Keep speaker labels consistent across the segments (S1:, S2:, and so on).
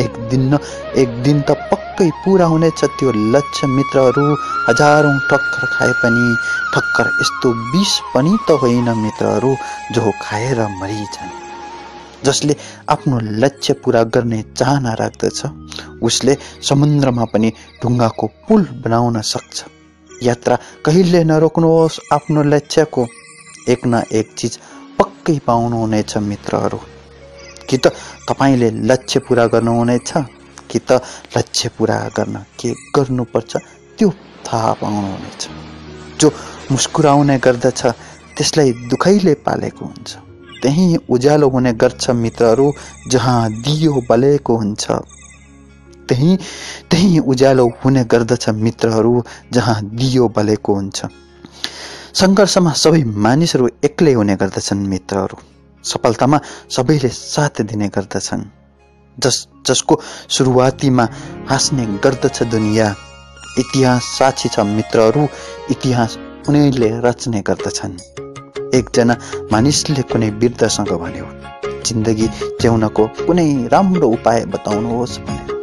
S1: एक दिन न एक दिन त पक्कै पुरा हुनेछ त्यो लक्ष्य मित्रहरू। हजारौँ ठक्कर खाए पनि ठक्कर यस्तो विष पनि त होइन मित्रहरू जो खाएर मरिछन्। जसले आफ्नो लक्ष्य पुरा गर्ने चाहना राख्दछ उसले समुद्रमा पनि ढुङ्गाको पुल बनाउन सक्छ। यात्रा कहिले नरोक्नुहोस् आफ्नो लक्ष्यको। एक न एक चिज पक्कै पाउनुहुनेछ मित्रहरू। कि त तपाईँले लक्ष्य पुरा गर्नुहुनेछ? कि त लक्ष्य पुरा गर्न के गर्नुपर्छ? त्यो थाहा पाउनुहुनेछ। जो मुस्कुराउने गर्दछ त्यसलाई दुखैले पालेको हुन्छ। त्यही उज्यालो हुने गर्छ मित्रहरू जहाँ दियो बलेको हुन्छ। त्यही त्यही उज्यालो हुने गर्दछ मित्रहरू जहाँ दियो बलेको हुन्छ। सङ्घर्षमा सबै मानिसहरू एक्लै हुने गर्दछन् मित्रहरू। सफलतामा सबैले साथ दिने गर्दछन्। जस जसको सुरुवातीमा हाँस्ने गर्दछ दुनियाँ इतिहास साक्षी छ मित्रहरू इतिहास उनीहरूले रच्ने गर्दछन्। एकजना मानिसले कुनै वृद्धसँग भन्यो जिन्दगी जिउनको कुनै राम्रो उपाय बताउनुहोस्। भन्यो।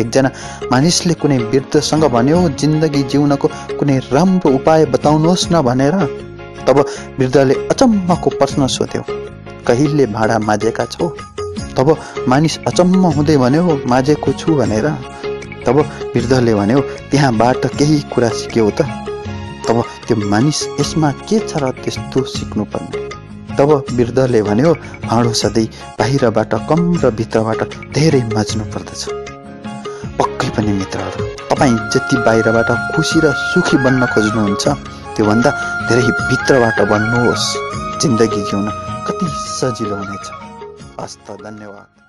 S1: एकजना मानिसले कुनै वृद्धसँग भन्यो जिन्दगी जिउनको कुनै राम्रो उपाय बताउनुहोस् न भनेर तब वृद्धले अचम्मको प्रश्न सोध्यो। कहिले भाँडा माझेका छौ? तब मानिस अचम्म हुँदै भन्यो माझेको छु भनेर। तब वृद्धले भन्यो त्यहाँबाट केही कुरा सिक्यौ त। तब त्यो मानिस यसमा के छ र त्यस्तो सिक्नुपर्ने तब वृद्धले भन्यो भाँडो सधैँ बाहिरबाट कम र भित्रबाट धेरै माझ्नु पर्दछ। पक्कै पनि मित्रहरू तपाईँ जति बाहिरबाट खुसी र सुखी बन्न खोज्नुहुन्छ त्योभन्दा धेरै भित्रबाट बन्नुहोस् जिन्दगी जिउन कति सजिलो हुनेछ। हस्त धन्यवाद।